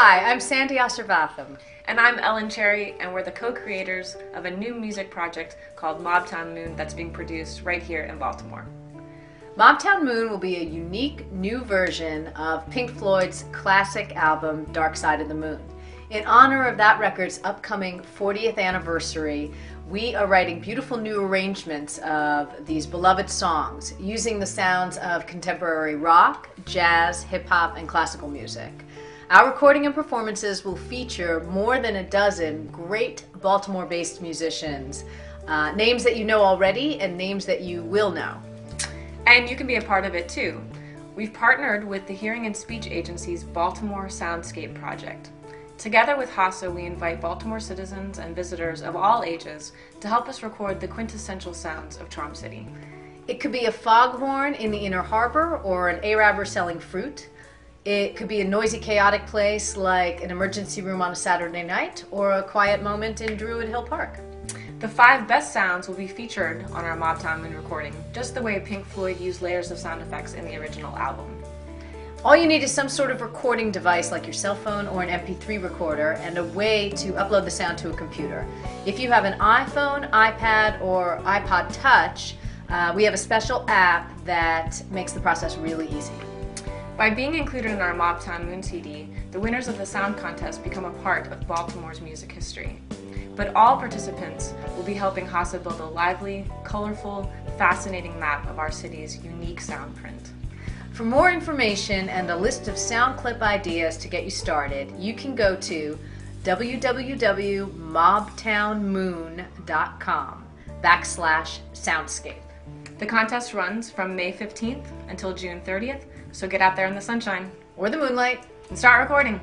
Hi, I'm Sandy Asirvatham. And I'm Ellen Cherry, and we're the co creators of a new music project called Mobtown Moon that's being produced right here in Baltimore. Mobtown Moon will be a unique new version of Pink Floyd's classic album Dark Side of the Moon. In honor of that record's upcoming 40th anniversary, we are writing beautiful new arrangements of these beloved songs using the sounds of contemporary rock, jazz, hip hop, and classical music. Our recording and performances will feature more than a dozen great Baltimore based musicians, uh, names that you know already and names that you will know. And you can be a part of it too. We've partnered with the Hearing and Speech Agency's Baltimore Soundscape Project. Together with HASA, we invite Baltimore citizens and visitors of all ages to help us record the quintessential sounds of Charm City. It could be a foghorn in the inner harbor or an Arabber selling fruit. It could be a noisy, chaotic place like an emergency room on a Saturday night or a quiet moment in Druid Hill Park. The five best sounds will be featured on our Mobtown Moon recording, just the way Pink Floyd used layers of sound effects in the original album. All you need is some sort of recording device like your cell phone or an MP3 recorder and a way to upload the sound to a computer. If you have an iPhone, iPad, or iPod Touch, uh, we have a special app that makes the process really easy. By being included in our Mobtown Moon CD, the winners of the sound contest become a part of Baltimore's music history. But all participants will be helping HASA build a lively, colorful, fascinating map of our city's unique sound print. For more information and a list of sound clip ideas to get you started, you can go to www.mobtownmoon.com backslash soundscape. The contest runs from May 15th until June 30th, so get out there in the sunshine or the moonlight and start recording.